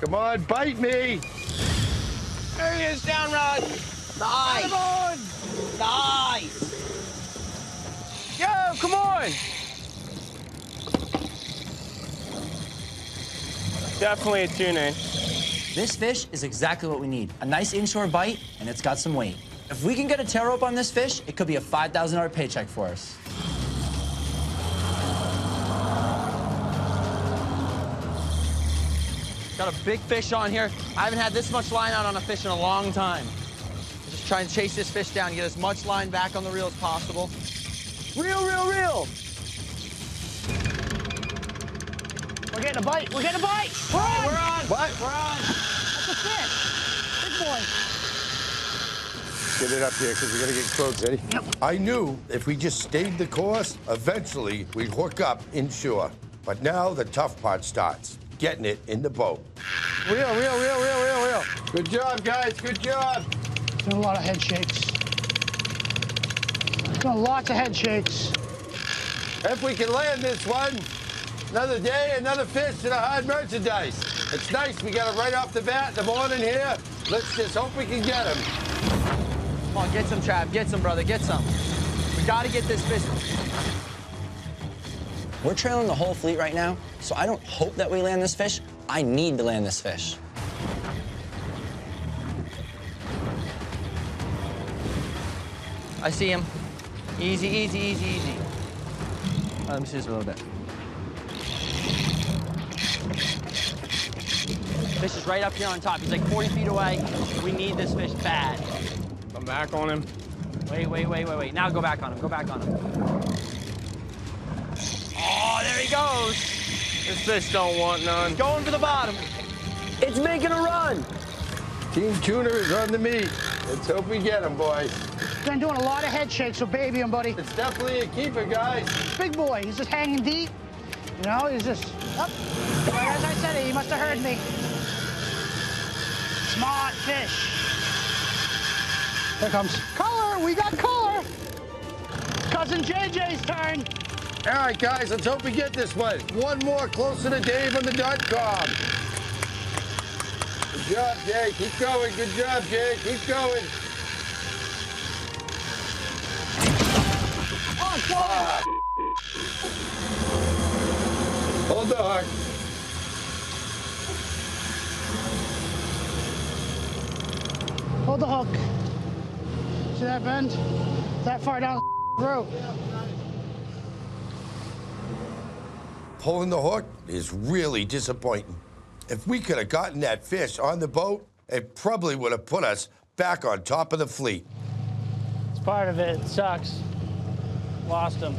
Come on, bite me. There he is, down rod. Nice. Come on. Nice. Yo, come on! Definitely a tuna. This fish is exactly what we need. A nice inshore bite, and it's got some weight. If we can get a tail rope on this fish, it could be a $5,000 paycheck for us. Got a big fish on here. I haven't had this much line out on a fish in a long time. Just try and chase this fish down, get as much line back on the reel as possible. Reel, reel, reel! We're getting a bite. We're getting a bite. We're on. We're on. What? We're on. That's a fish. Big boy. Get it up here, because we're gonna get close. Ready? I knew if we just stayed the course, eventually we'd hook up inshore. But now the tough part starts, getting it in the boat. Reel, reel, reel, reel, reel, reel. Good job, guys, good job. Doing a lot of head shakes. Doing lots of head shakes. If we can land this one, another day, another fish, and a hard merchandise. It's nice, we got it right off the bat in the morning here. Let's just hope we can get him. Come on, get some, Trav. Get some, brother. Get some. We gotta get this fish. We're trailing the whole fleet right now, so I don't hope that we land this fish. I need to land this fish. I see him. Easy, easy, easy, easy. Uh, Let me see this a little bit. Fish is right up here on top. He's like 40 feet away. We need this fish bad. I'm back on him. Wait, wait, wait, wait, wait. Now go back on him. Go back on him. Oh, there he goes. This fish don't want none. Going for the bottom. It's making a run! Team Tuna is on the meat. Let's hope we get him, boys. Been doing a lot of head shakes, so baby him, buddy. It's definitely a keeper, guys. Big boy. He's just hanging deep. You know, he's just up. Right as I said it, he must have heard me. Smart fish. Here comes color. We got color. Cousin JJ's turn. All right, guys, let's hope we get this one. One more closer to Dave on the dot com. Good job, Jay. Keep going. Good job, Jay. Keep going. Oh, God. Hold the hook. Hold the hook. See that bend? That far down the rope. Pulling the hook is really disappointing. If we could have gotten that fish on the boat, it probably would have put us back on top of the fleet. It's part of it. It sucks. Lost him.